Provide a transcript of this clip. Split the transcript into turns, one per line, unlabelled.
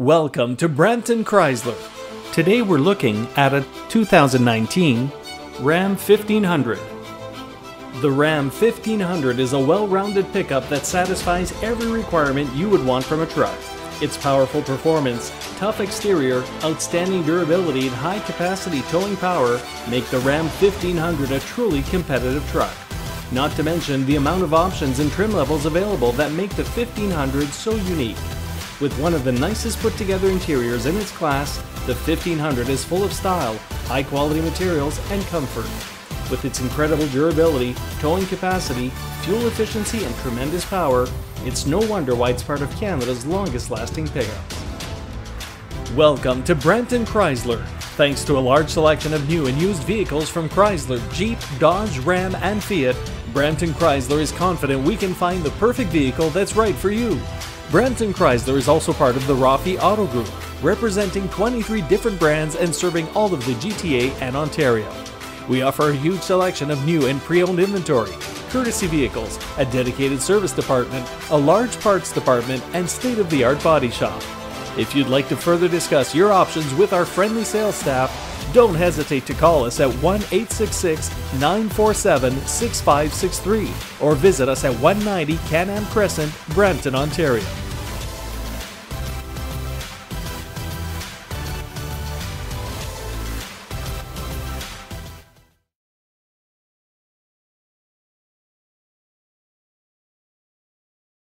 Welcome to Brampton Chrysler. Today we're looking at a 2019 Ram 1500. The Ram 1500 is a well-rounded pickup that satisfies every requirement you would want from a truck. Its powerful performance, tough exterior, outstanding durability, and high-capacity towing power make the Ram 1500 a truly competitive truck. Not to mention the amount of options and trim levels available that make the 1500 so unique. With one of the nicest put together interiors in its class, the 1500 is full of style, high quality materials, and comfort. With its incredible durability, towing capacity, fuel efficiency, and tremendous power, it's no wonder why it's part of Canada's longest lasting pickups. Welcome to Brampton Chrysler. Thanks to a large selection of new and used vehicles from Chrysler, Jeep, Dodge, Ram, and Fiat, Brampton Chrysler is confident we can find the perfect vehicle that's right for you. Brampton Chrysler is also part of the Roffey Auto Group, representing 23 different brands and serving all of the GTA and Ontario. We offer a huge selection of new and pre-owned inventory, courtesy vehicles, a dedicated service department, a large parts department, and state-of-the-art body shop. If you'd like to further discuss your options with our friendly sales staff, don't hesitate to call us at 1 866 947 6563 or visit us at 190 Can Am Crescent, Brampton, Ontario.